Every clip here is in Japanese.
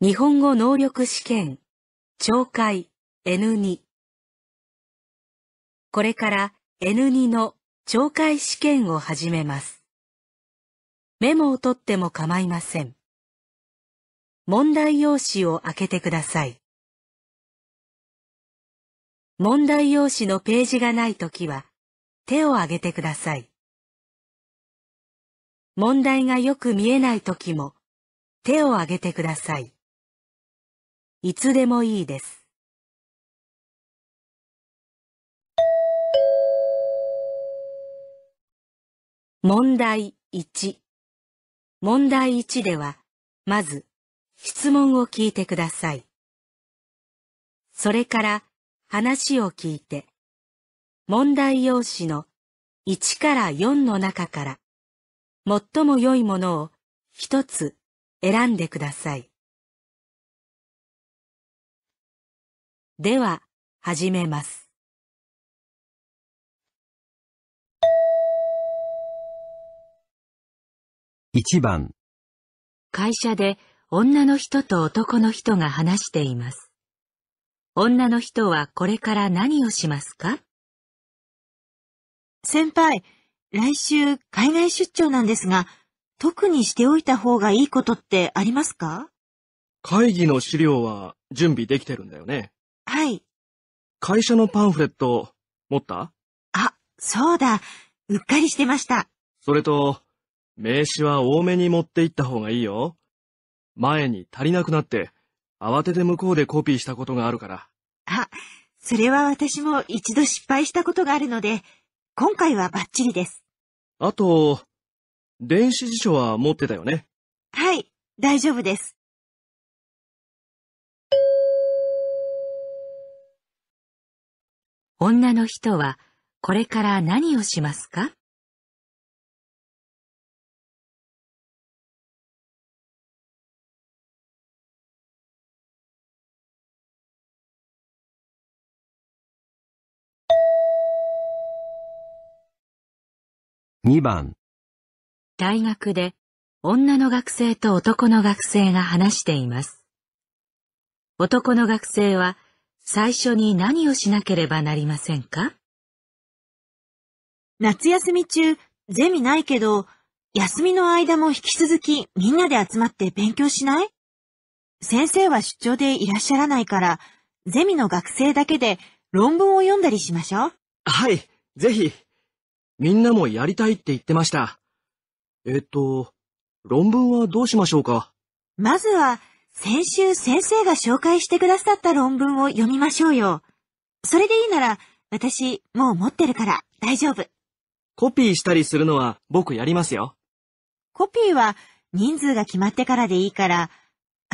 日本語能力試験、懲戒 N2。これから N2 の懲戒試験を始めます。メモを取っても構いません。問題用紙を開けてください。問題用紙のページがないときは手を挙げてください。問題がよく見えないときも手を挙げてください。いつでもいいです。問題1問題1では、まず質問を聞いてください。それから話を聞いて、問題用紙の1から4の中から最も良いものを一つ選んでください。では、始めます。1番、会社で女の人と男の人が話しています。女の人はこれから何をしますか？先輩、来週海外出張なんですが、特にしておいた方がいいことってありますか？会議の資料は準備できてるんだよね。はい。会社のパンフレット持った？あ、そうだ。うっかりしてました。それと、名刺は多めに持って行った方がいいよ。前に足りなくなって、慌てて向こうでコピーしたことがあるから。あ、それは私も一度失敗したことがあるので、今回はバッチリです。あと、電子辞書は持ってたよね。はい、大丈夫です。女の人はこれから何をしますか？2番、大学で女の学生と男の学生が話しています。男の学生は最初に何をしなければなりませんか？夏休み中、ゼミないけど、休みの間も引き続きみんなで集まって勉強しない？先生は出張でいらっしゃらないから、ゼミの学生だけで論文を読んだりしましょう。はい、ぜひ。みんなもやりたいって言ってました。えっと、論文はどうしましょうか？まずは、先週先生が紹介してくださった論文を読みましょうよ。それでいいなら、私、もう持ってるから大丈夫。コピーしたりするのは僕やりますよ。コピーは人数が決まってからでいいから、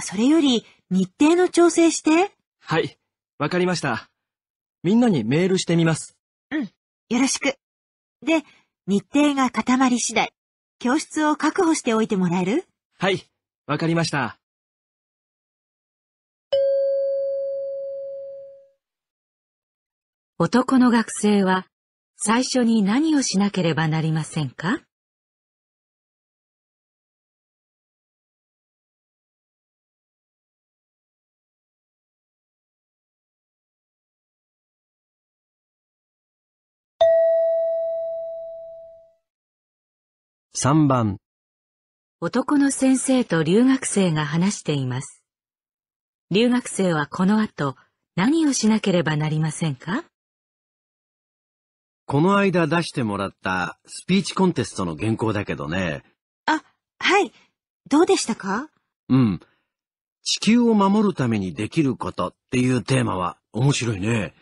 それより日程の調整して、はい、わかりました。みんなにメールしてみます。よろしく。で、日程が固まり次第、教室を確保しておいてもらえる？はい、わかりました。男の学生は最初に何をしなければなりませんか？3番、男の先生と留学生が話しています。留学生はこの後何をしなければなりませんか？この間出してもらったスピーチコンテストの原稿だけどね。あ、はい。どうでしたか？うん。地球を守るためにできることっていうテーマは面白いね。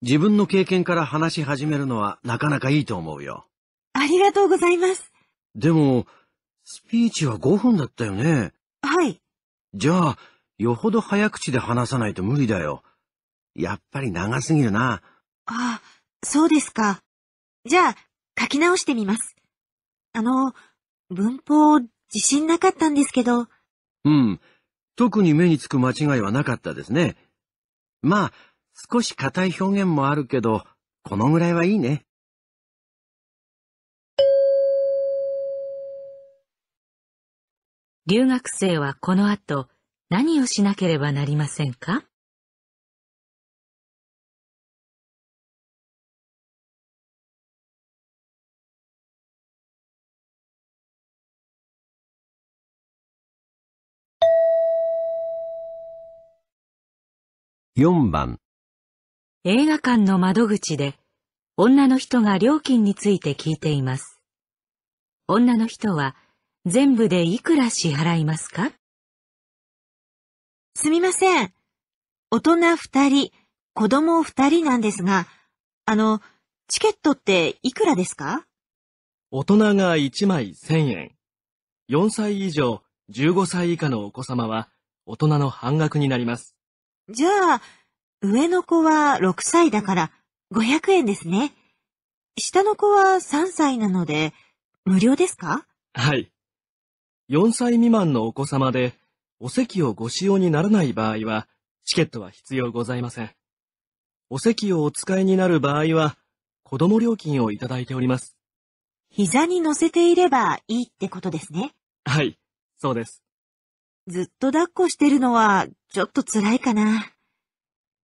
自分の経験から話し始めるのはなかなかいいと思うよ。ありがとうございます。でも、スピーチは5分だったよね。はい。じゃあ、よほど早口で話さないと無理だよ。やっぱり長すぎるな。あ、そうですか。じゃあ、書き直してみます。あの、文法、自信なかったんですけど、うん。特に目につく間違いはなかったですね。まあ、少し硬い表現もあるけど、このぐらいはいいね。留学生はこの後何をしなければなりませんか？4番、映画館の窓口で女の人が料金について聞いています。女の人は全部でいくら支払いますか？すみません。大人二人、子供二人なんですが、あの、チケットっていくらですか？大人が1枚1000円。4歳以上15歳以下のお子様は大人の半額になります。じゃあ、上の子は6歳だから500円ですね。下の子は3歳なので、無料ですか？はい。4歳未満のお子様でお席をご使用にならない場合はチケットは必要ございません。お席をお使いになる場合は子供料金をいただいております。膝に乗せていればいいってことですね。はい、そうです。ずっと抱っこしてるのはちょっと辛いかな。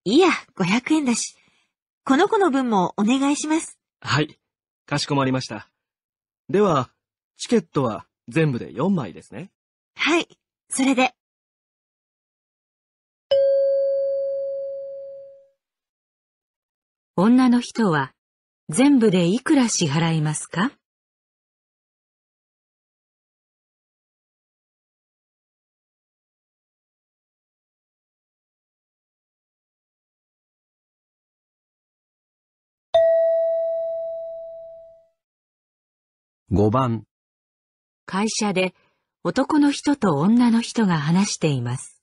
いいや、500円だし。この子の分もお願いします。はい、かしこまりました。では、チケットは全部で4枚ですね。はい、それで。女の人は全部でいくら支払いますか？5番、会社で男の人と女の人が話しています。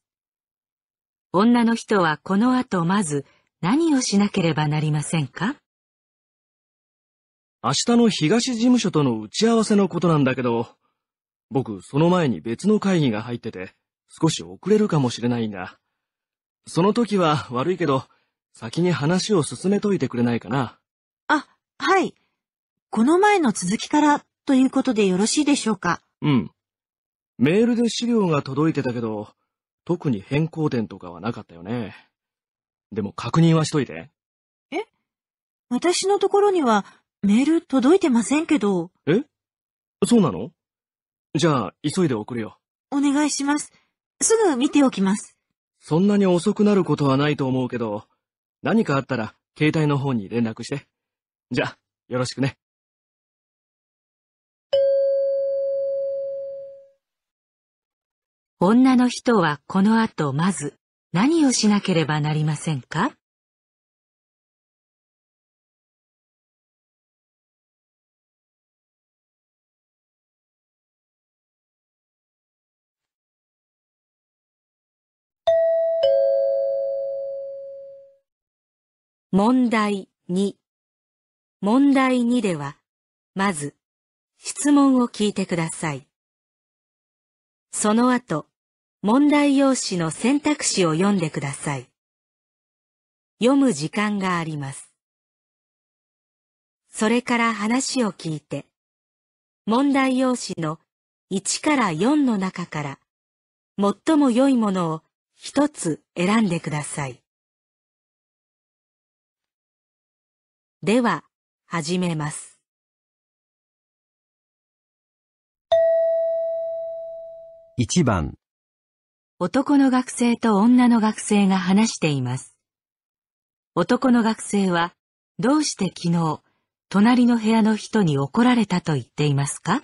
女の人はこの後まず何をしなければなりませんか？明日の東事務所との打ち合わせのことなんだけど、僕その前に別の会議が入ってて少し遅れるかもしれないんだ。その時は悪いけど、先に話を進めといてくれないかな。あ、はい。この前の続きからということでよろしいでしょうか？うん。メールで資料が届いてたけど、特に変更点とかはなかったよね。でも確認はしといて。私のところにはメール届いてませんけど、そうなの？じゃあ、急いで送るよ。お願いします。すぐ見ておきます。そんなに遅くなることはないと思うけど、何かあったら携帯の方に連絡して。じゃあ、よろしくね。女の人はこの後まず何をしなければなりませんか？問題2問題2では、まず、質問を聞いてください。その後、問題用紙の選択肢を読んでください。読む時間があります。それから話を聞いて、問題用紙の1から4の中から、最も良いものを一つ選んでください。では、始めます。1番、男の学生と女の学生が話しています。男の学生は、どうして昨日、隣の部屋の人に怒られたと言っていますか？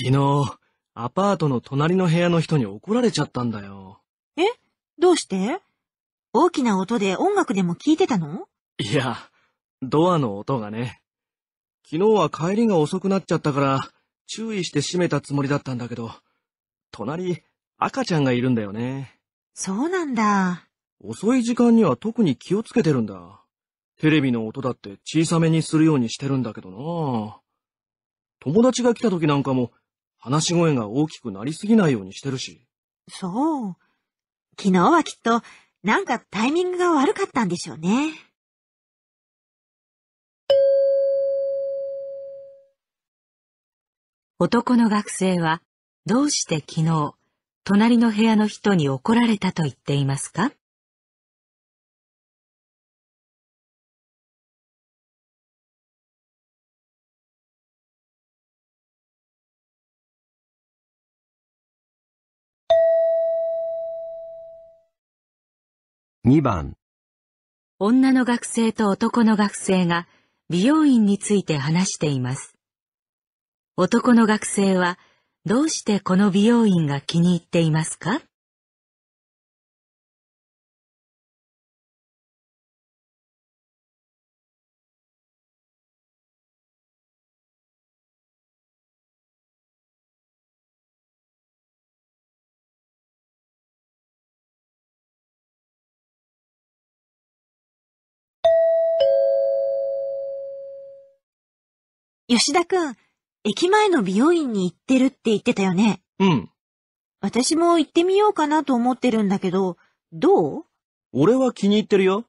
昨日、アパートの隣の部屋の人に怒られちゃったんだよ。どうして？大きな音で音楽でも聞いてたの？いや、ドアの音がね。昨日は帰りが遅くなっちゃったから、注意して閉めたつもりだったんだけど、隣、赤ちゃんがいるんだよね。そうなんだ。遅い時間には特に気をつけてるんだ。テレビの音だって小さめにするようにしてるんだけどな。友達が来た時なんかも話し声が大きくなりすぎないようにしてるし。そう。昨日はきっと、なんかタイミングが悪かったんでしょうね。男の学生はどうして昨日、隣の部屋の人に怒られたと言っていますか？2番、女の学生と男の学生が美容院について話しています。男の学生はどうしてこの美容院が気に入っていますか？吉田くん、駅前の美容院に行ってるって言ってたよね。うん。私も行ってみようかなと思ってるんだけど、どう？俺は気に入ってるよ。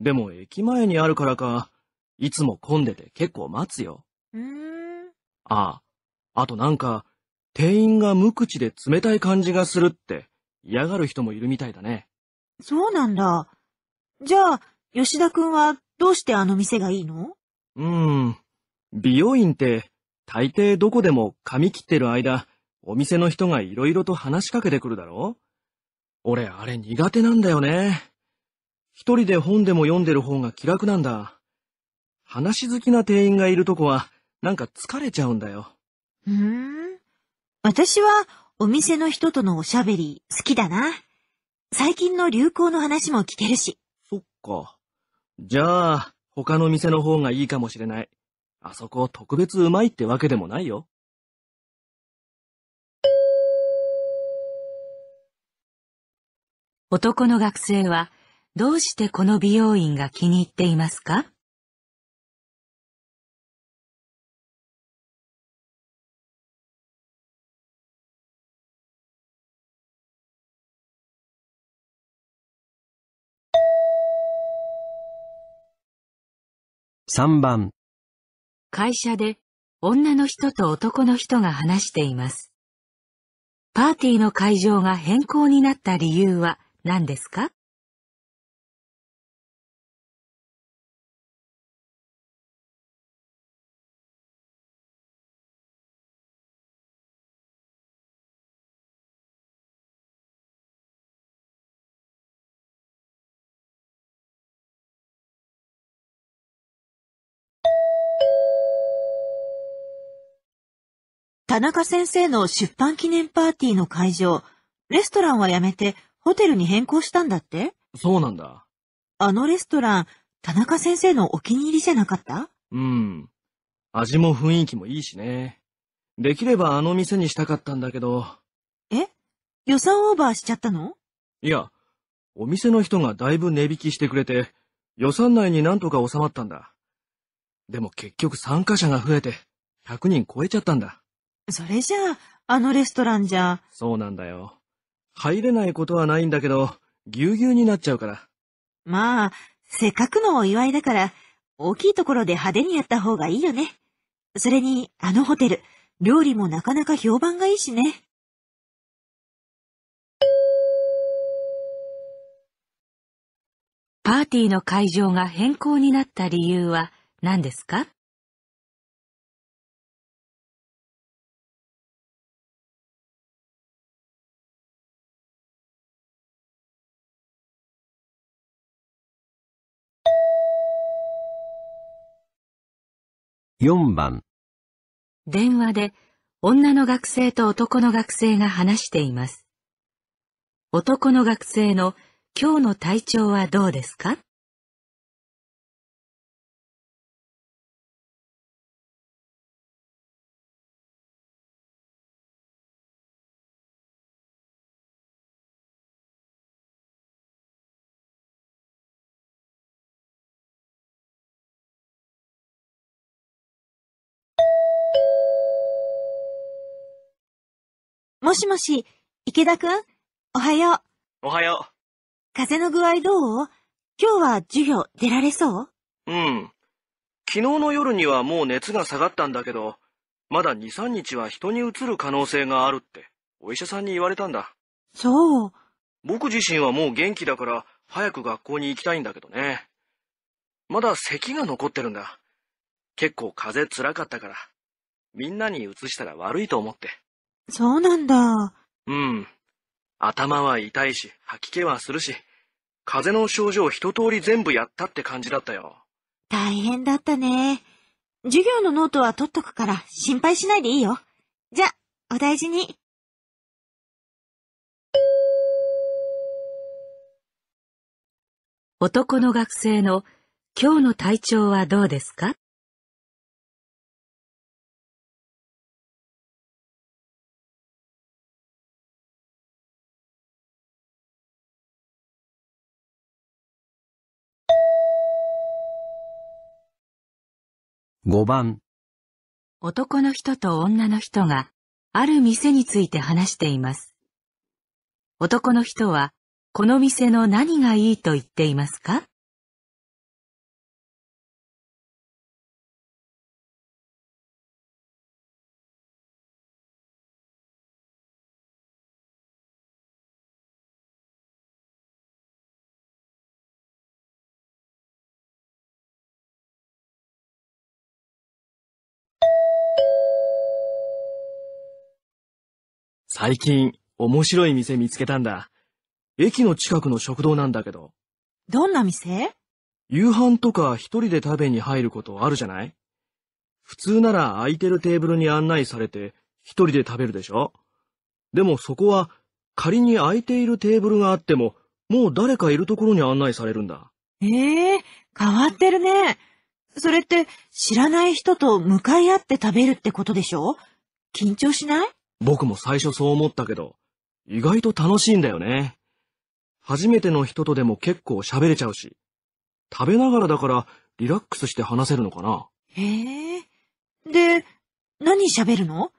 でも駅前にあるからか、いつも混んでて結構待つよ。うーん。ああ、あとなんか、店員が無口で冷たい感じがするって嫌がる人もいるみたいだね。そうなんだ。じゃあ、吉田くんはどうしてあの店がいいの？うーん。美容院って大抵どこでも髪切ってる間、お店の人がいろいろと話しかけてくるだろ？俺あれ苦手なんだよね。一人で本でも読んでる方が気楽なんだ。話好きな店員がいるとこはなんか疲れちゃうんだよ。うーん。私はお店の人とのおしゃべり好きだな。最近の流行の話も聞けるし。そっか。じゃあ、他の店の方がいいかもしれない。あそこ特別うまいってわけでもないよ。男の学生はどうしてこの美容院が気に入っていますか？3番、会社で女の人と男の人が話しています。パーティーの会場が変更になった理由は何ですか？田中先生の出版記念パーティーの会場、レストランはやめてホテルに変更したんだって？そうなんだ。あのレストラン、田中先生のお気に入りじゃなかった？うん。味も雰囲気もいいしね。できればあの店にしたかったんだけど、え？予算オーバーしちゃったの？いや、お店の人がだいぶ値引きしてくれて、予算内になんとか収まったんだ。でも結局参加者が増えて、100人超えちゃったんだ。それじゃあ、あのレストランじゃ、そうなんだよ。入れないことはないんだけど、ぎゅうぎゅうになっちゃうから。まあ、せっかくのお祝いだから、大きいところで派手にやった方がいいよね。それに、あのホテル、料理もなかなか評判がいいしね。パーティーの会場が変更になった理由は何ですか？4番、電話で女の学生と男の学生が話しています。男の学生の今日の体調はどうですか？もしもし、池田くん？おはよう。おはよ風の具合どう？今日は授業出られそう？う。うん。昨日の夜にはもう熱が下がったんだけど、まだ2、3日は人にうつる可能性があるって、お医者さんに言われたんだ。そう。僕自身はもう元気だから、早く学校に行きたいんだけどね。まだ咳が残ってるんだ。結構風邪つらかったから。みんなに移したら悪いと思って。そうなんだ。うん。頭は痛いし、吐き気はするし、風邪の症状一通り全部やったって感じだったよ。大変だったね。授業のノートは取っとくから心配しないでいいよ。じゃ、お大事に。男の学生の今日の体調はどうですか？5番、男の人と女の人がある店について話しています。男の人はこの店の何がいいと言っていますか？最近、面白い店見つけたんだ。駅の近くの食堂なんだけど、どんな店？夕飯とか一人で食べに入ることあるじゃない？普通なら空いてるテーブルに案内されて一人で食べるでしょ？でもそこは仮に空いているテーブルがあってももう誰かいるところに案内されるんだ。ええ変わってるね。それって知らない人と向かい合って食べるってことでしょ？緊張しない？僕も最初そう思ったけど、意外と楽しいんだよね。初めての人とでも結構喋れちゃうし、食べながらだからリラックスして話せるのかな。へえ。で、何喋るの？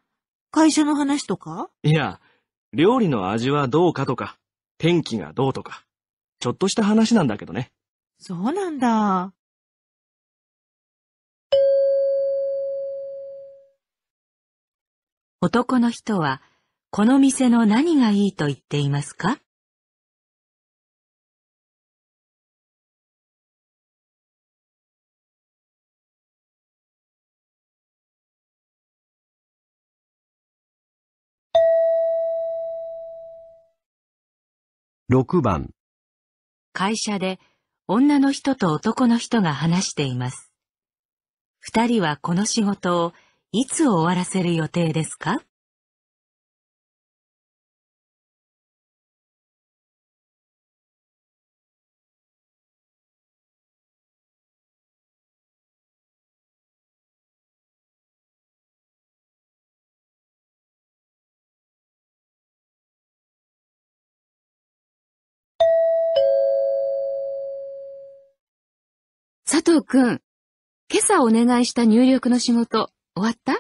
会社の話とか？いや、料理の味はどうかとか、天気がどうとか、ちょっとした話なんだけどね。そうなんだ。男の人はこの店の何がいいと言っていますか？6番、会社で女の人と男の人が話しています。二人はこの仕事をいつ終わらせる予定ですか？佐藤くん、今朝お願いした入力の仕事、終わった？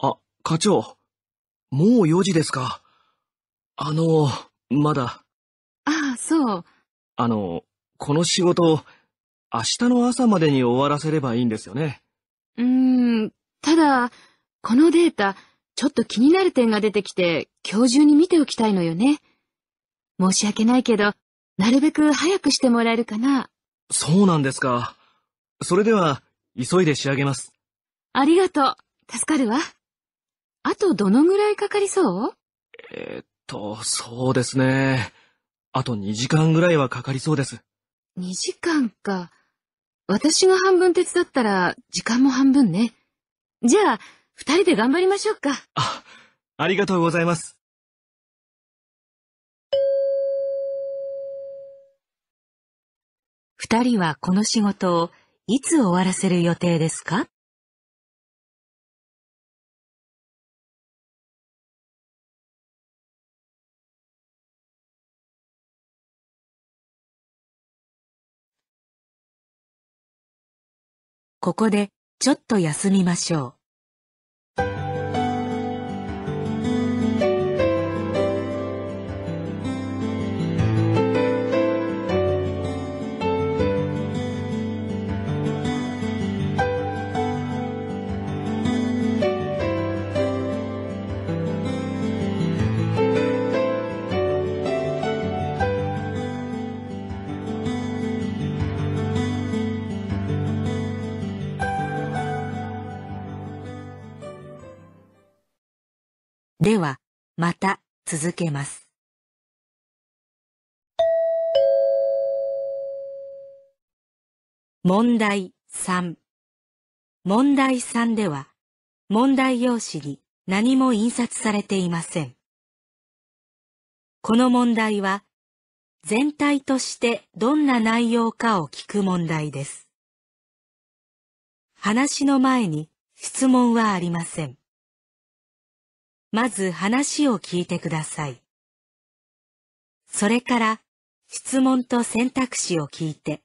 あ、課長。もう4時ですか。あの、まだ、ああ、そう。あの、この仕事、明日の朝までに終わらせればいいんですよね。うーん、ただ、このデータ、ちょっと気になる点が出てきて、今日中に見ておきたいのよね。申し訳ないけど、なるべく早くしてもらえるかな。そうなんですか。それでは、急いで仕上げます。ありがとう。助かるわ。あとどのぐらいかかりそう？えーっと、そうですね。あと2時間ぐらいはかかりそうです。?2 時間か。私が半分手伝ったら、時間も半分ね。じゃあ、二人で頑張りましょうか。あ、ありがとうございます。二人はこの仕事をいつ終わらせる予定ですか？ここでちょっと休みましょう。では、また続けます。問題3問題3では、問題用紙に何も印刷されていません。この問題は、全体としてどんな内容かを聞く問題です。話の前に質問はありません。まず話を聞いてください。それから質問と選択肢を聞いて、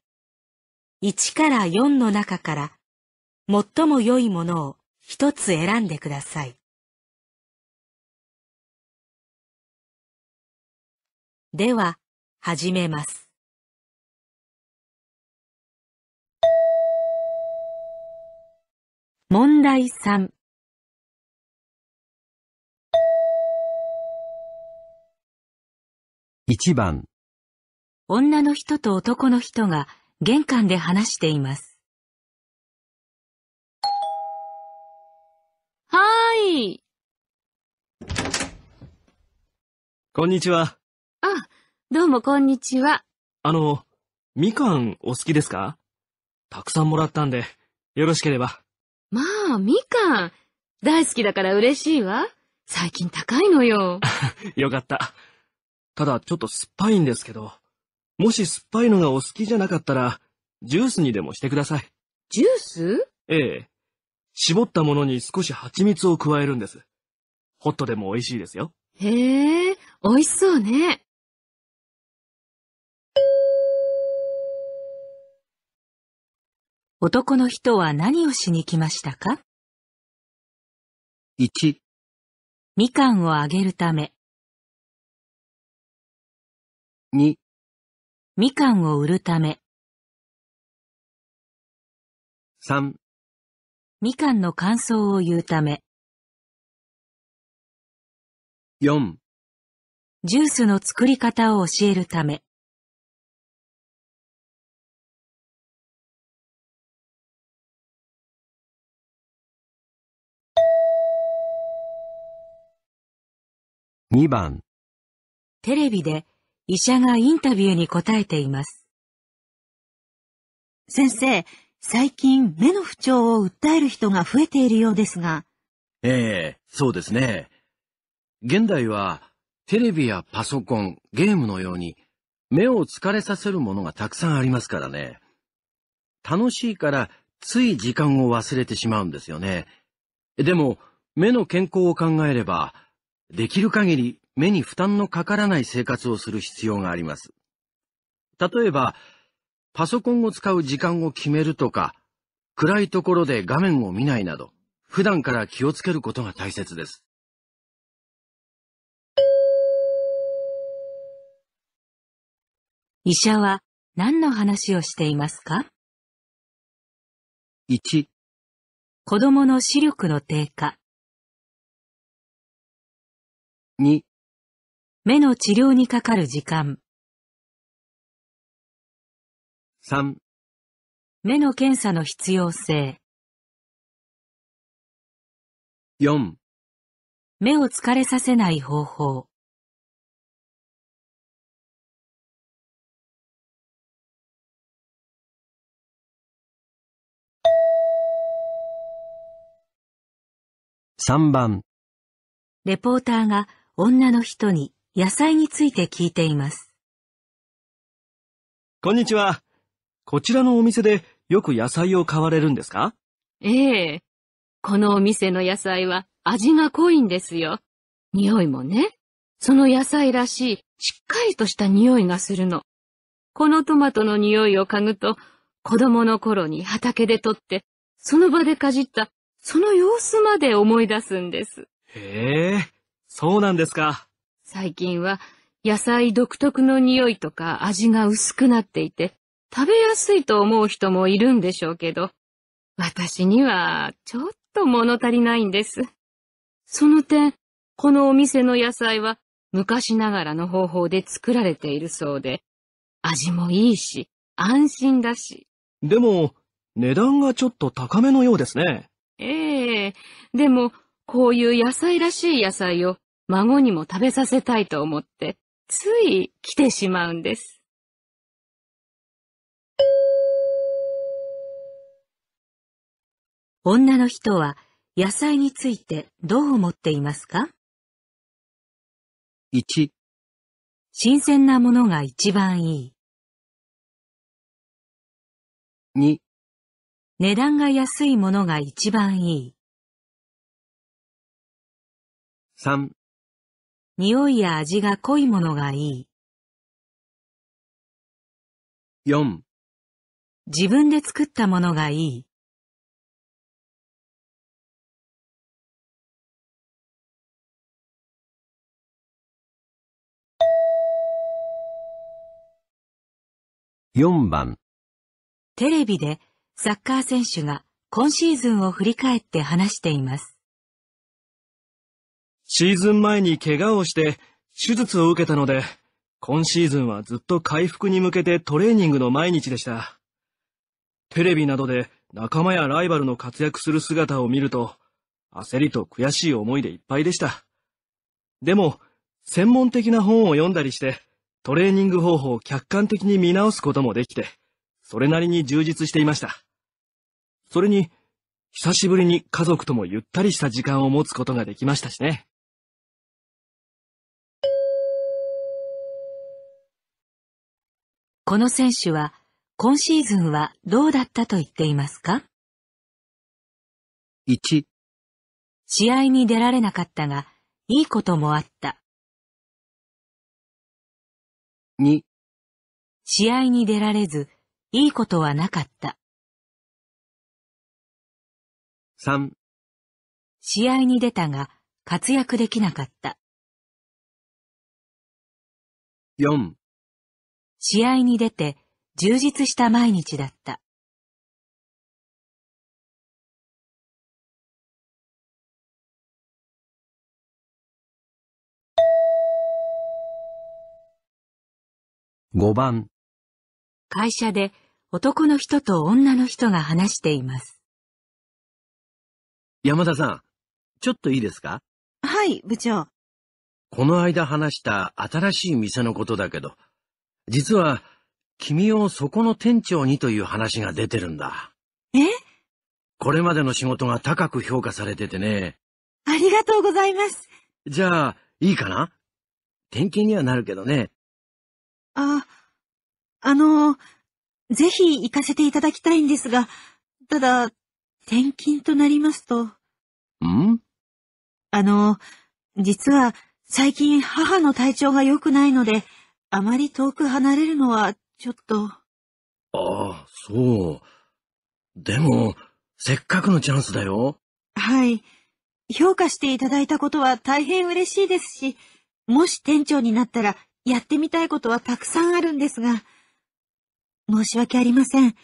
1から4の中から最も良いものを一つ選んでください。では、始めます。問題3。1番、女の人と男の人が玄関で話しています。はーい。こんにちは。あ、どうもこんにちは。あの、みかんお好きですか？たくさんもらったんで、よろしければ。まあ、みかん。大好きだから嬉しいわ。最近高いのよ。よかった。ただ、ちょっと酸っぱいんですけど、もし酸っぱいのがお好きじゃなかったら、ジュースにでもしてください。ジュース？ええ。絞ったものに少し蜂蜜を加えるんです。ホットでも美味しいですよ。へえ、美味しそうね。男の人は何をしに来ましたか？1、みかんをあげるため、2、みかんを売るため、3、みかんの感想を言うため、4、ジュースの作り方を教えるため、2番、テレビで医者がインタビューに答えています。先生、最近目の不調を訴える人が増えているようですが、ええそうですね。現代はテレビやパソコン、ゲームのように目を疲れさせるものがたくさんありますからね。楽しいからつい時間を忘れてしまうんですよね。でも目の健康を考えれば、できる限り目に負担のかからない生活をする必要があります。例えば、パソコンを使う時間を決めるとか、暗いところで画面を見ないなど、普段から気をつけることが大切です。医者は何の話をしていますか？1、子供の視力の低下、2、目の治療にかかる時間、3、目の検査の必要性、4、目を疲れさせない方法、3番、レポーターが女の人に野菜について聞いています。こんにちは。こちらのお店でよく野菜を買われるんですか？ええ。このお店の野菜は味が濃いんですよ。匂いもね。その野菜らしいしっかりとした匂いがするの。このトマトの匂いを嗅ぐと、子供の頃に畑で採って、その場でかじった、その様子まで思い出すんです。へえ、そうなんですか。最近は野菜独特の匂いとか味が薄くなっていて、食べやすいと思う人もいるんでしょうけど、私にはちょっと物足りないんです。その点、このお店の野菜は昔ながらの方法で作られているそうで、味もいいし、安心だし。でも、値段がちょっと高めのようですね。ええでも、こういう野菜らしい野菜を孫にも食べさせたいと思って、つい来てしまうんです。女の人は野菜についてどう思っていますか ?1 新鮮なものが一番いい。2値段が安いものが一番いい。3匂いや味が濃いものがいい。4自分で作ったものがいい。4番テレビでサッカー選手が今シーズンを振り返って話しています。シーズン前に怪我をして手術を受けたので、今シーズンはずっと回復に向けてトレーニングの毎日でした。テレビなどで仲間やライバルの活躍する姿を見ると、焦りと悔しい思いでいっぱいでした。でも、専門的な本を読んだりして、トレーニング方法を客観的に見直すこともできて、それなりに充実していました。それに、久しぶりに家族ともゆったりした時間を持つことができましたしね。この選手は今シーズンはどうだったと言っていますか ?1 試合に出られなかったが、いいこともあった。2試合に出られず、いいことはなかった。3試合に出たが活躍できなかった。4試合に出て充実した毎日だった。5番会社で男の人と女の人が話しています。山田さん、ちょっといいですか？はい、部長。この間話した新しい店のことだけど、実は、君をそこの店長にという話が出てるんだ。え？これまでの仕事が高く評価されててね。ありがとうございます。じゃあ、いいかな？転勤にはなるけどね。あ、あの、ぜひ行かせていただきたいんですが、ただ、転勤となりますと。ん？あの、実は最近母の体調が良くないので、あまり遠く離れるのはちょっと。ああ、そう。でも、せっかくのチャンスだよ。はい。評価していただいたことは大変嬉しいですし、もし店長になったらやってみたいことはたくさんあるんですが、申し訳ありません。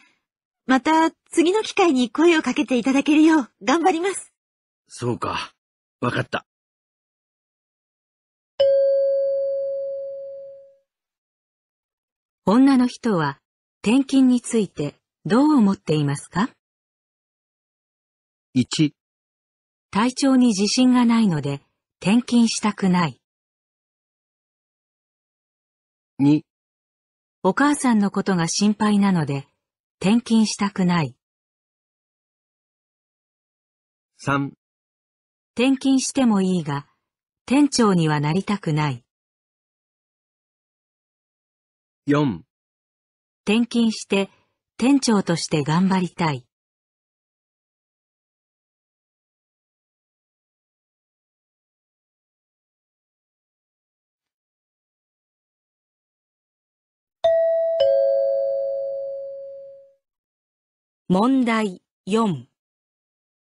また次の機会に声をかけていただけるよう頑張ります。そうか。わかった。女の人は転勤についてどう思っていますか ?1 体調に自信がないので転勤したくない。2お母さんのことが心配なので転勤したくない。3転勤してもいいが、店長にはなりたくない。4転勤して店長として頑張りたい。問題4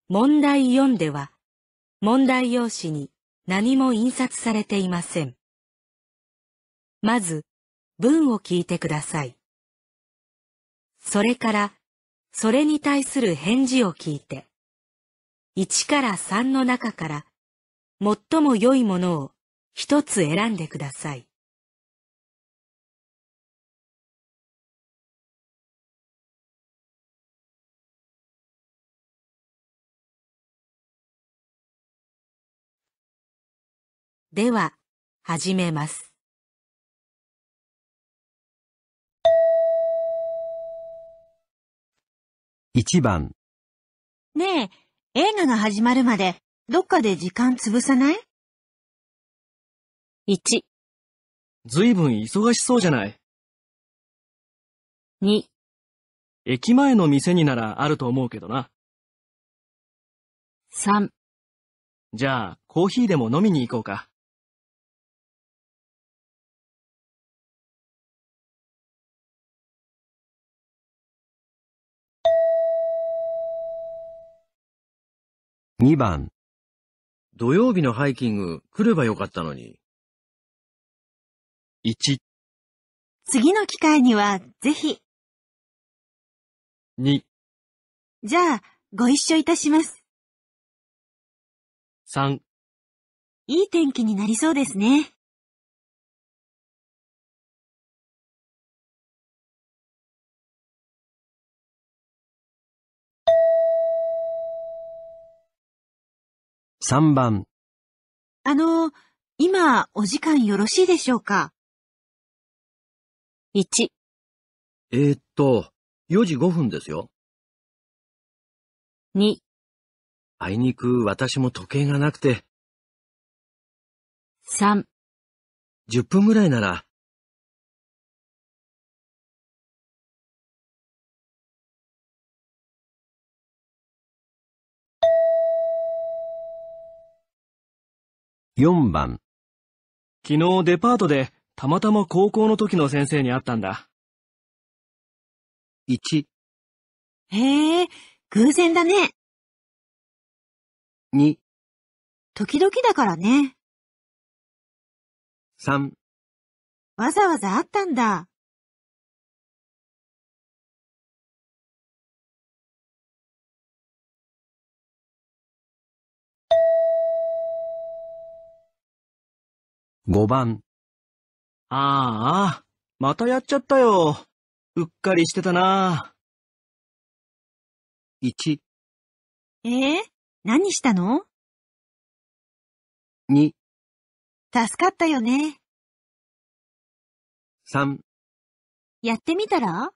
問題4では問題用紙に何も印刷されていません。まず文を聞いてください。それからそれに対する返事を聞いて1から3の中から最も良いものを一つ選んでください。では、始めます。1番、ねえ、映画が始まるまで、どっかで時間潰さない？1、ずいぶん忙しそうじゃない？2、駅前の店にならあると思うけどな。3、じゃあ、コーヒーでも飲みに行こうか。2番。土曜日のハイキング来ればよかったのに。1、次の機会には、ぜひ。2、じゃあ、ご一緒いたします。3、いい天気になりそうですね。3番。あの、今、お時間よろしいでしょうか？1、えー、っと、4時5分ですよ。2、あいにく私も時計がなくて、3、10分ぐらいなら、4番、昨日デパートでたまたま高校の時の先生に会ったんだ。1、へえ、偶然だね。2、時々だからね。3、わざわざ会ったんだ。5番、ああ、またやっちゃったよ。うっかりしてたな。1、ええ何したの？2、助かったよね。3、やってみたら？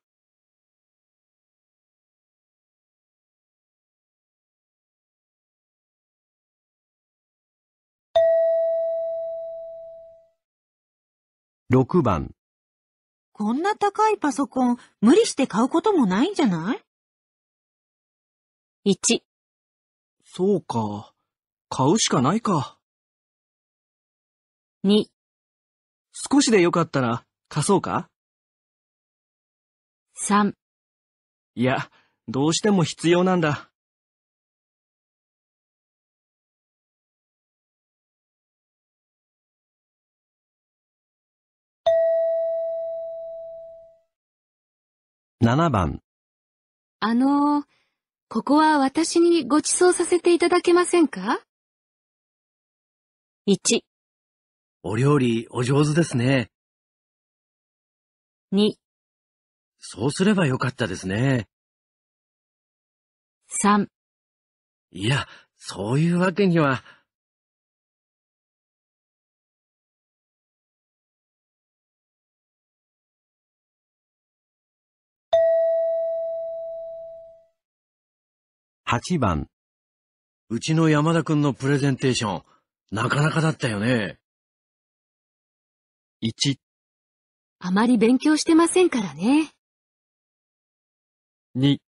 6番、こんな高いパソコン、無理して買うこともないんじゃない？1、そうか。買うしかないか。2、少しでよかったら貸そうか？3、いや、どうしても必要なんだ。7番、あのー、ここは私にご馳走させていただけませんか ?1、お料理お上手ですね。2、そうすればよかったですね。3、いや、そういうわけには。8番。うちの山田くんのプレゼンテーション、なかなかだったよね。1、あまり勉強してませんからね。2、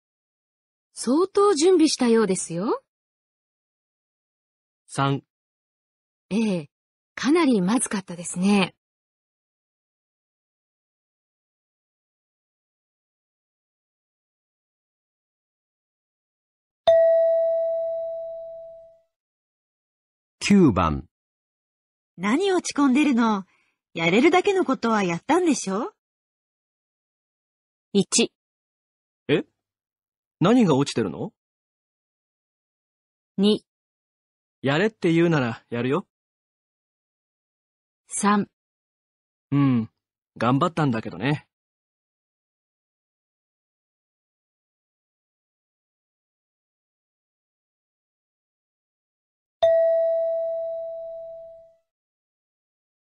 相当準備したようですよ。3、ええ、かなりまずかったですね。9番。何落ち込んでるの？やれるだけのことはやったんでしょ？1、何が落ちてるの？2、やれって言うならやるよ。3、うん、頑張ったんだけどね。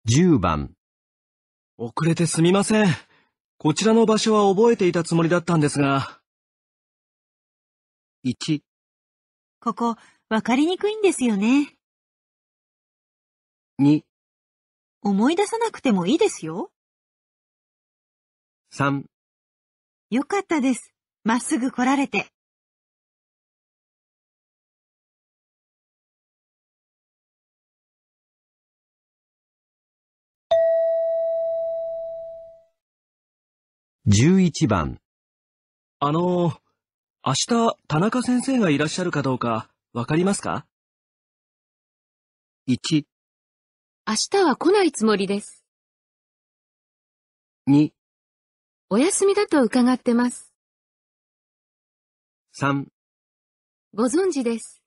10番、遅れてすみません。こちらの場所は覚えていたつもりだったんですが。1、ここ、わかりにくいんですよね。2、思い出さなくてもいいですよ。3、よかったです。まっすぐ来られて。11番、あの、明日、田中先生がいらっしゃるかどうか、わかりますか？1、明日は来ないつもりです。2、お休みだと伺ってます。3、ご存知です。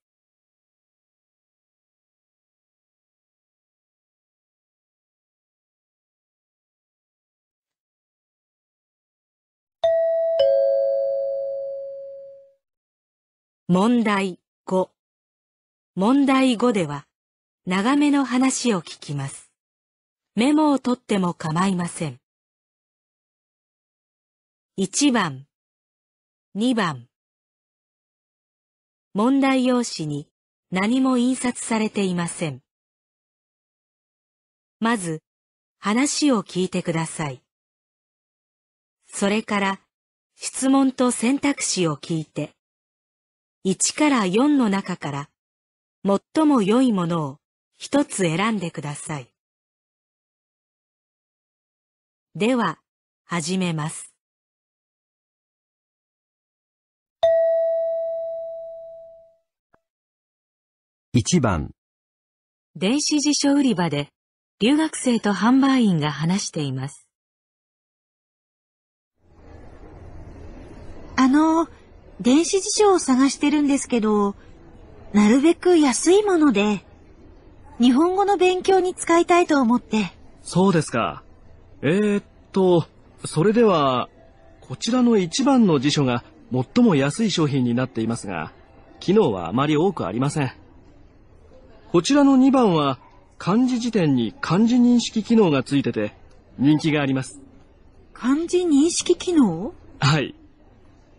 問題5問題5では長めの話を聞きます。メモを取っても構いません。1番、2番。問題用紙に何も印刷されていません。まず、話を聞いてください。それから、質問と選択肢を聞いて、1から4の中から、最も良いものを一つ選んでください。では、始めます。1番、電子辞書売り場で、留学生と販売員が話しています。あの、電子辞書を探してるんですけど、なるべく安いもので、日本語の勉強に使いたいと思って。そうですか。えー、っと、それでは、こちらの1番の辞書が最も安い商品になっていますが、機能はあまり多くありません。こちらの2番は、漢字辞典に漢字認識機能がついてて、人気があります。漢字認識機能？はい。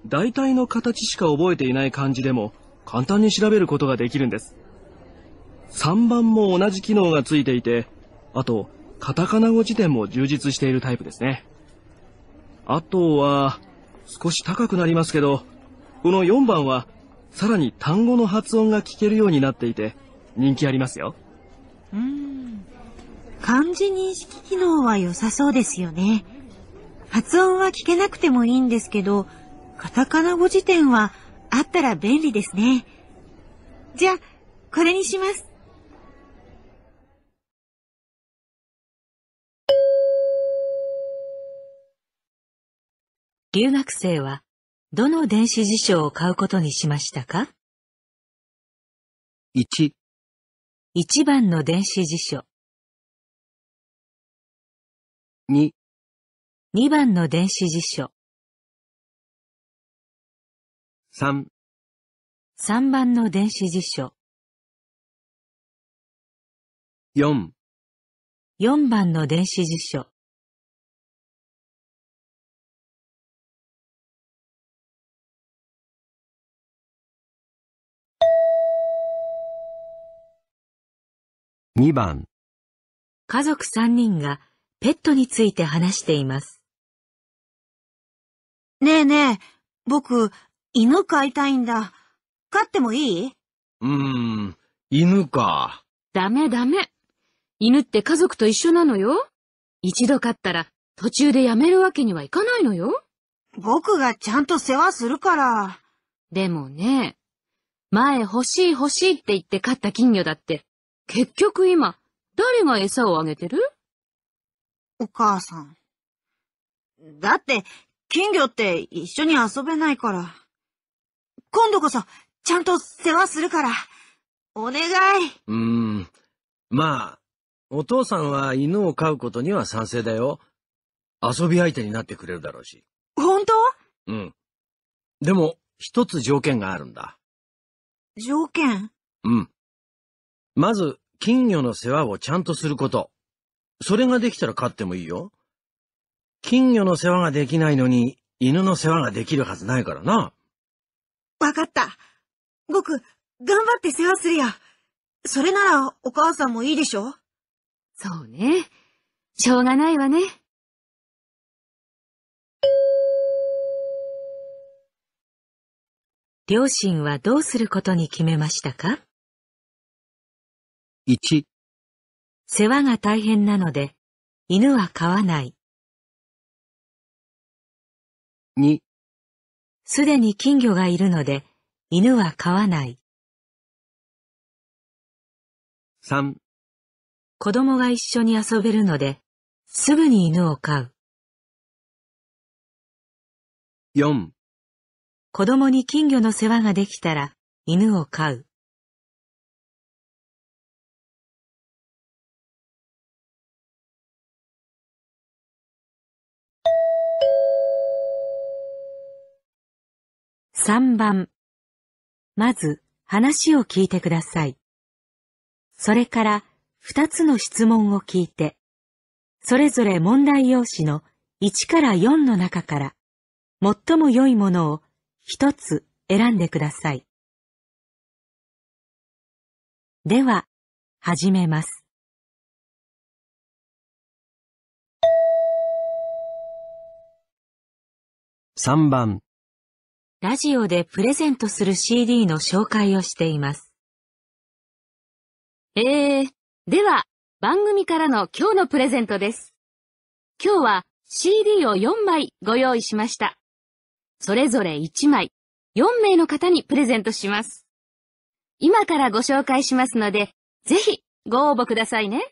大体の形しか覚えていない漢字でも、簡単に調べることができるんです。3番も同じ機能がついていて、あと、カタカナ語辞典も充実しているタイプですね。あとは、少し高くなりますけど、この4番は、さらに単語の発音が聞けるようになっていて、人気ありますよ。うん。漢字認識機能は良さそうですよね。発音は聞けなくてもいいんですけど、カタカナ語辞典はあったら便利ですね。じゃあ、これにします。留学生は、どの電子辞書を買うことにしましたか？1、?1 番の電子辞書、2、2番の電子辞書、3、3番の電子辞書、4、4番の電子辞書、2番、家族3人がペットについて話しています。ねえねえ、僕、犬飼いたいんだ。飼ってもいい？うーん、犬か。ダメダメ。犬って家族と一緒なのよ。一度飼ったら途中でやめるわけにはいかないのよ。僕がちゃんと世話するから。でもね、前欲しい欲しいって言って飼った金魚だって、結局今、誰が餌をあげてる？お母さん。だって、金魚って一緒に遊べないから。今度こそ、ちゃんと世話するから。お願い。うーん。まあ、お父さんは犬を飼うことには賛成だよ。遊び相手になってくれるだろうし。本当？うん。でも、一つ条件があるんだ。条件？うん。まず、金魚の世話をちゃんとすること。それができたら飼ってもいいよ。金魚の世話ができないのに、犬の世話ができるはずないからな。わかった。僕、頑張って世話するよ。それならお母さんもいいでしょ？そうね。しょうがないわね。両親はどうすることに決めましたか？1、世話が大変なので、犬は飼わない。2、すでに金魚がいるので、犬は飼わない。3、子供が一緒に遊べるので、すぐに犬を飼う。4、子供に金魚の世話ができたら、犬を飼う。3番。まず、話を聞いてください。それから、2つの質問を聞いて、それぞれ問題用紙の1から4の中から、最も良いものを一つ選んでください。では、始めます。3番、ラジオでプレゼントする CD の紹介をしています。えー、では、番組からの今日のプレゼントです。今日は CD を4枚ご用意しました。それぞれ1枚、4名の方にプレゼントします。今からご紹介しますので、ぜひご応募くださいね。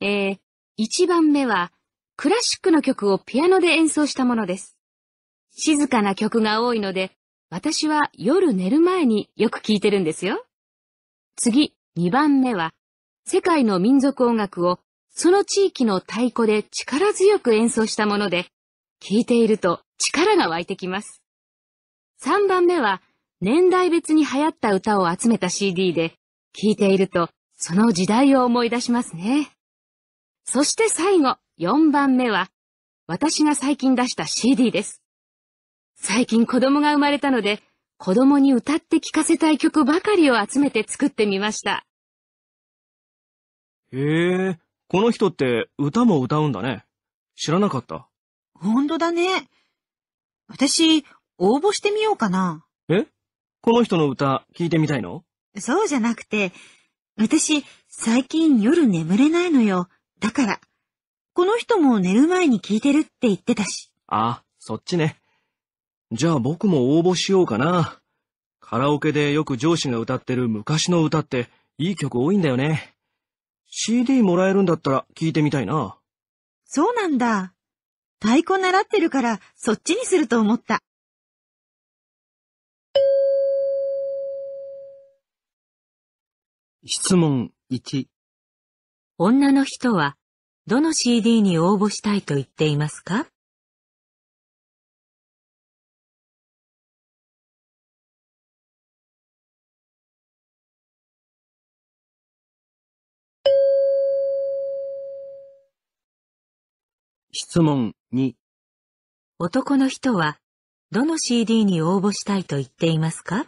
えー、1番目は、クラシックの曲をピアノで演奏したものです。静かな曲が多いので、私は夜寝る前によく聴いてるんですよ。次、2番目は、世界の民族音楽をその地域の太鼓で力強く演奏したもので、聴いていると力が湧いてきます。3番目は、年代別に流行った歌を集めた CD で、聴いているとその時代を思い出しますね。そして最後、4番目は、私が最近出した CD です。最近子供が生まれたので、子供に歌って聴かせたい曲ばかりを集めて作ってみました。へえ、この人って歌も歌うんだね。知らなかった。ほんとだね。私、応募してみようかな。え？この人の歌聞いてみたいの？そうじゃなくて、私、最近夜眠れないのよ。だから、この人も寝る前に聞いてるって言ってたし。あ、そっちね。じゃあ僕も応募しようかな。カラオケでよく上司が歌ってる昔の歌っていい曲多いんだよね。CD もらえるんだったら聞いてみたいな。そうなんだ。太鼓習ってるから、そっちにすると思った。質問1、女の人は、どの CD に応募したいと言っていますか？問2、男の人は、どの CD に応募したいと言っていますか？